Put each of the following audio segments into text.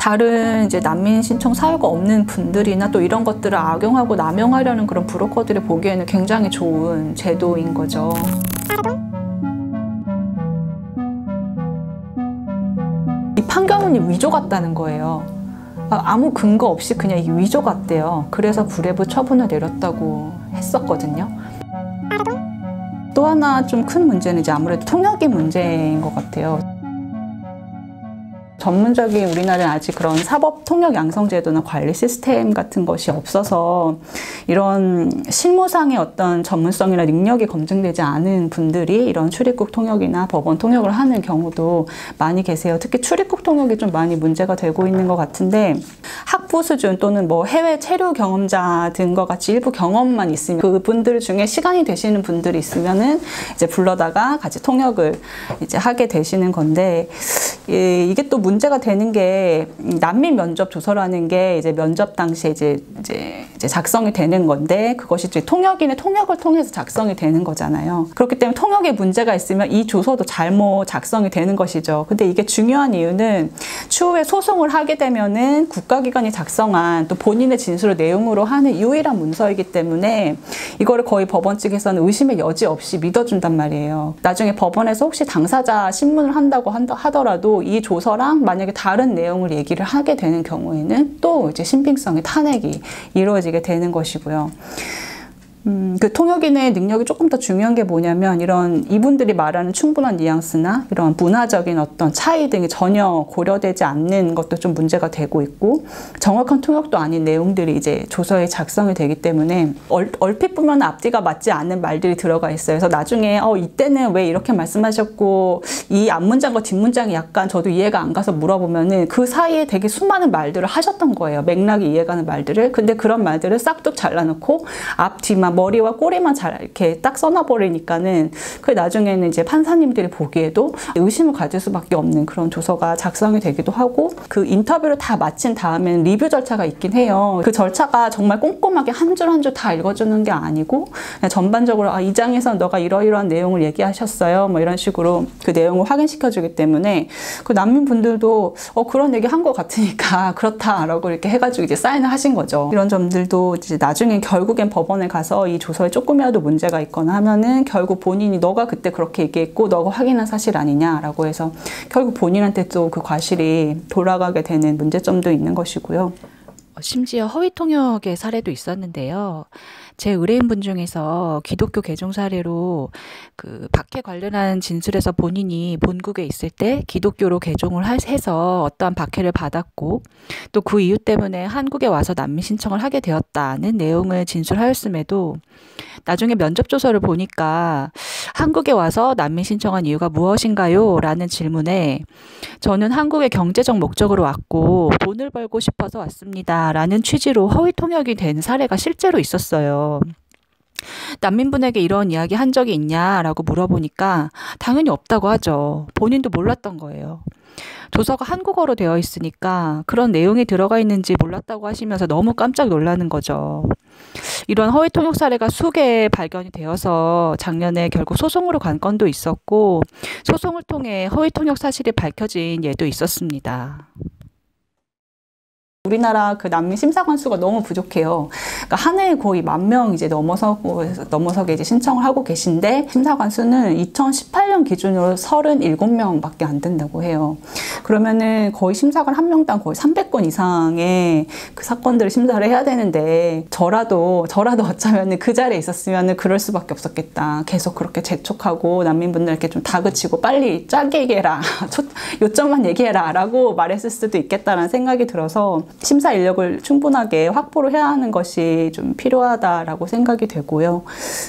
다른 이제 난민 신청 사유가 없는 분들이나 또 이런 것들을 악용하고 남용하려는 그런 브로커들이 보기에는 굉장히 좋은 제도인 거죠. 이 판결문이 위조 같다는 거예요. 아, 아무 근거 없이 그냥 이 위조 같대요. 그래서 구례부 처분을 내렸다고 했었거든요. 또 하나 좀 큰 문제는 이제 아무래도 통역이 문제인 것 같아요. 전문적인 우리나라는 아직 그런 사법 통역 양성 제도나 관리 시스템 같은 것이 없어서 이런 실무상의 어떤 전문성이나 능력이 검증되지 않은 분들이 이런 출입국 통역이나 법원 통역을 하는 경우도 많이 계세요. 특히 출입국 통역이 좀 많이 문제가 되고 있는 것 같은데 학부 수준 또는 뭐 해외 체류 경험자 등과 같이 일부 경험만 있으면 그분들 중에 시간이 되시는 분들이 있으면은 이제 불러다가 같이 통역을 이제 하게 되시는 건데 예, 이게 또 문제가 되는 게 난민 면접 조서라는 게 이제 면접 당시에 이제 이제, 이제 작성이 되는 건데 그것이 이제 통역인의 통역을 통해서 작성이 되는 거잖아요. 그렇기 때문에 통역에 문제가 있으면 이 조서도 잘못 작성이 되는 것이죠. 근데 이게 중요한 이유는 추후에 소송을 하게 되면은 국가기관이 작성한 또 본인의 진술을 내용으로 하는 유일한 문서이기 때문에 이거를 거의 법원 측에서는 의심의 여지 없이 믿어준단 말이에요. 나중에 법원에서 혹시 당사자 신문을 한다고 하더라도 이 조서랑 만약에 다른 내용을 얘기를 하게 되는 경우에는 또 이제 신빙성의 탄핵이 이루어지게 되는 것이고요. 음, 그 통역인의 능력이 조금 더 중요한 게 뭐냐면 이런 이분들이 말하는 충분한 뉘앙스나 이런 문화적인 어떤 차이 등이 전혀 고려되지 않는 것도 좀 문제가 되고 있고 정확한 통역도 아닌 내용들이 이제 조서에 작성이 되기 때문에 얼, 얼핏 보면 앞뒤가 맞지 않는 말들이 들어가 있어요. 그래서 나중에 어 이때는 왜 이렇게 말씀하셨고 이 앞문장과 뒷문장이 약간 저도 이해가 안 가서 물어보면은 그 사이에 되게 수많은 말들을 하셨던 거예요. 맥락이 이해가는 말들을. 근데 그런 말들을 싹둑 잘라놓고 앞 뒤만 머리와 꼬리만 잘 이렇게 딱 써놔버리니까는 그 나중에는 이제 판사님들이 보기에도 의심을 가질 수밖에 없는 그런 조서가 작성이 되기도 하고 그 인터뷰를 다 마친 다음에는 리뷰 절차가 있긴 해요. 그 절차가 정말 꼼꼼하게 한 줄 한 줄 다 읽어주는 게 아니고 전반적으로 아, 이 장에서 너가 이러이러한 내용을 얘기하셨어요. 뭐 이런 식으로 그 내용을 확인시켜주기 때문에 그 난민분들도 어, 그런 얘기 한 것 같으니까 그렇다라고 이렇게 해가지고 이제 사인을 하신 거죠. 이런 점들도 이제 나중에 결국엔 법원에 가서 이 조서에 조금이라도 문제가 있거나 하면은 결국 본인이 너가 그때 그렇게 얘기했고 너가 확인한 사실 아니냐라고 해서 결국 본인한테 또 그 과실이 돌아가게 되는 문제점도 있는 것이고요. 심지어 허위 통역의 사례도 있었는데요. 제 의뢰인분 중에서 기독교 개종 사례로 그 박해 관련한 진술에서 본인이 본국에 있을 때 기독교로 개종을 해서 어떠한 박해를 받았고 또 그 이유 때문에 한국에 와서 난민 신청을 하게 되었다는 내용을 진술하였음에도 나중에 면접 조서를 보니까 한국에 와서 난민 신청한 이유가 무엇인가요? 라는 질문에 저는 한국의 경제적 목적으로 왔고 돈을 벌고 싶어서 왔습니다. 라는 취지로 허위 통역이 된 사례가 실제로 있었어 요. 난민분에게 이런 이야기 한 적이 있냐라고 물어보니까 당연히 없다고 하죠. 본인도 몰랐던 거예요. 조서가 한국어로 되어 있으니까 그런 내용이 들어가 있는지 몰랐다고 하시면서 너무 깜짝 놀라는 거죠. 이런 허위 통역 사례가 수개 발견이 되어서 작년에 결국 소송으로 간 건도 있었고 소송을 통해 허위 통역 사실이 밝혀진 예도 있었습니다. 우리나라 그 난민 심사관 수가 너무 부족해요. 그러니까 한 해에 거의 만 명 이제 넘어서고 넘어서게 이제 신청을 하고 계신데 심사관 수는 2018년 기준으로 37명밖에 안 된다고 해요. 그러면은 거의 심사관 한 명당 거의 300건 이상의 그 사건들을 심사를 해야 되는데 저라도 저라도 어쩌면은 그 자리에 있었으면은 그럴 수밖에 없었겠다. 계속 그렇게 재촉하고 난민분들께 좀 다그치고 빨리 짧게 얘기해라. 요점만 얘기해라 라고 말했을 수도 있겠다라는 생각이 들어서 심사 인력을 충분하게 확보를 해야 하는 것이 좀 필요하다라고 생각이 되고요.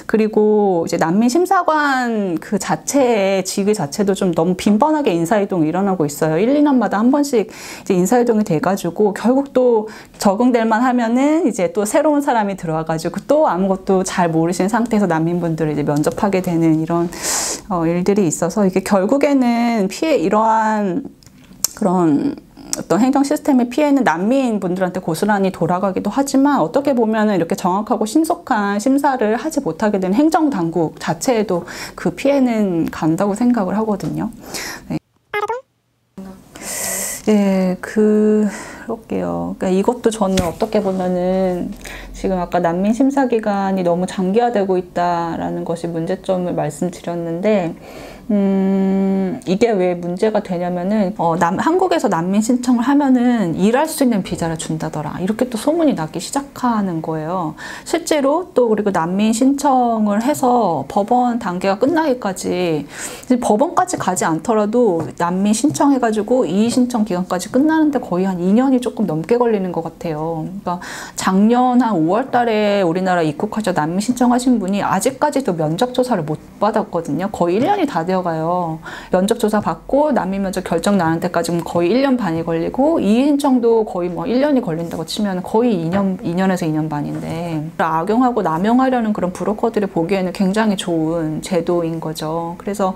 그리고 이제 난민 심사관 그 자체의 직위 자체도 좀 너무 빈번하게 인사이동이 일어나고 있어요. 1, 2년마다 한 번씩 이제 인사이동이 돼가지고 결국 또 적응될만 하면은 이제 또 새로운 사람이 들어와가지고 또 아무것도 잘 모르신 상태에서 난민분들을 이제 면접하게 되는 이런 어, 일들이 있어서 이게 결국에는 피해 이러한 그런 어떤 행정 시스템의 피해는 난민 분들한테 고스란히 돌아가기도 하지만 어떻게 보면 이렇게 정확하고 신속한 심사를 하지 못하게 된 행정 당국 자체에도 그 피해는 간다고 생각을 하거든요. 네. 예, 네, 그럴게요. 그러니까 이것도 저는 어떻게 보면은 지금 아까 난민 심사 기간이 너무 장기화되고 있다라는 것이 문제점을 말씀드렸는데 음, 이게 왜 문제가 되냐면은, 어, 남, 한국에서 난민 신청을 하면은 일할 수 있는 비자를 준다더라. 이렇게 또 소문이 나기 시작하는 거예요. 실제로 또 그리고 난민 신청을 해서 법원 단계가 끝나기까지, 법원까지 가지 않더라도 난민 신청해 가지고 이의 신청 기간까지 끝나는데 거의 한 2년이 조금 넘게 걸리는 것 같아요. 그러니까 작년 한 5월 달에 우리나라 입국하셔 난민 신청하신 분이 아직까지도 면접 조사를 못 받았거든요. 거의 1년이 다 되어가요. 면접조사 받고 난민 면접 결정 나는 데까지 거의 1년 반이 걸리고 신청도 거의 뭐 1년이 걸린다고 치면 거의 2년, 2년에서 2년 반인데 악용하고 남용하려는 그런 브로커들이 보기에는 굉장히 좋은 제도인 거죠. 그래서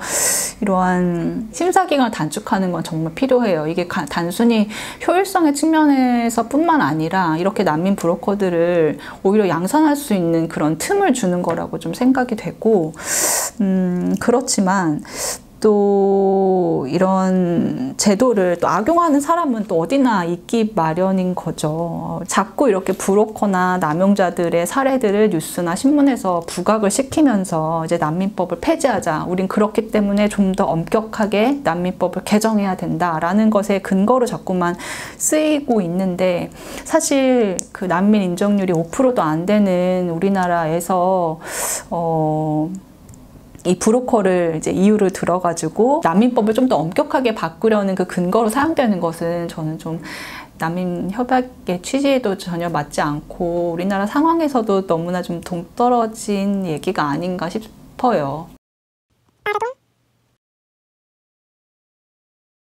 이러한 심사기간을 단축하는 건 정말 필요해요. 이게 단순히 효율성의 측면에서 뿐만 아니라 이렇게 난민 브로커들을 오히려 양산할 수 있는 그런 틈을 주는 거라고 좀 생각이 되고, 음, 그렇지만 또 이런 제도를 또 악용하는 사람은 또 어디나 있기 마련인 거죠. 자꾸 이렇게 브로커나 남용자들의 사례들을 뉴스나 신문에서 부각을 시키면서 이제 난민법을 폐지하자. 우린 그렇기 때문에 좀 더 엄격하게 난민법을 개정해야 된다라는 것에 근거로 자꾸만 쓰이고 있는데 사실 그 난민 인정률이 5%도 안 되는 우리나라에서 어 이 브로커를 이제 이유를 들어가지고 난민법을 좀 더 엄격하게 바꾸려는 그 근거로 사용되는 것은 저는 좀 난민 협약의 취지에도 전혀 맞지 않고 우리나라 상황에서도 너무나 좀 동떨어진 얘기가 아닌가 싶어요.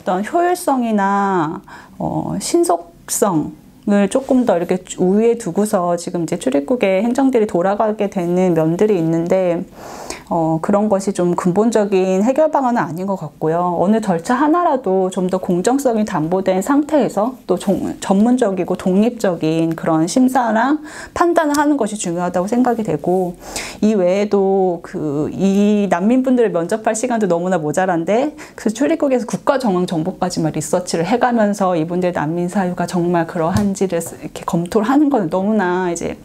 어떤 효율성이나 어, 신속성 을 조금 더 이렇게 우위에 두고서 지금 이제 출입국의 행정들이 돌아가게 되는 면들이 있는데 어, 그런 것이 좀 근본적인 해결 방안은 아닌 것 같고요. 어느 절차 하나라도 좀 더 공정성이 담보된 상태에서 또 종, 전문적이고 독립적인 그런 심사랑 판단을 하는 것이 중요하다고 생각이 되고 이 외에도 그 이 난민분들을 면접할 시간도 너무나 모자란데 그 출입국에서 국가 정황 정보까지만 리서치를 해가면서 이분들 난민 사유가 정말 그러한지 를 이렇게 검토를 하는 건 너무나 이제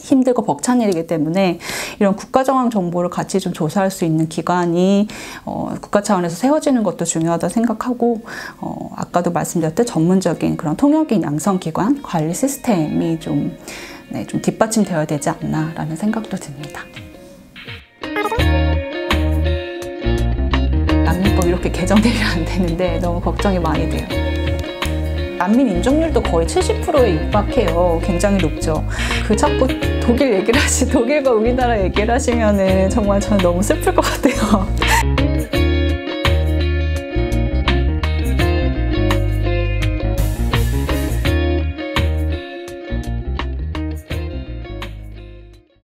힘들고 벅찬 일이기 때문에 이런 국가 정황 정보를 같이 좀 조사할 수 있는 기관이 어, 국가 차원에서 세워지는 것도 중요하다 생각하고 어, 아까도 말씀드렸듯 전문적인 그런 통역인 양성 기관 관리 시스템이 좀, 네, 좀 뒷받침되어야 되지 않나라는 생각도 듭니다. 난민법 이렇게 개정되면 안 되는데 너무 걱정이 많이 돼요. 난민 인정률도 거의 70%에 육박해요. 굉장히 높죠. 그 자꾸 독일 얘기를 하시, 독일과 우리나라 얘기를 하시면은 정말 저는 너무 슬플 것 같아요.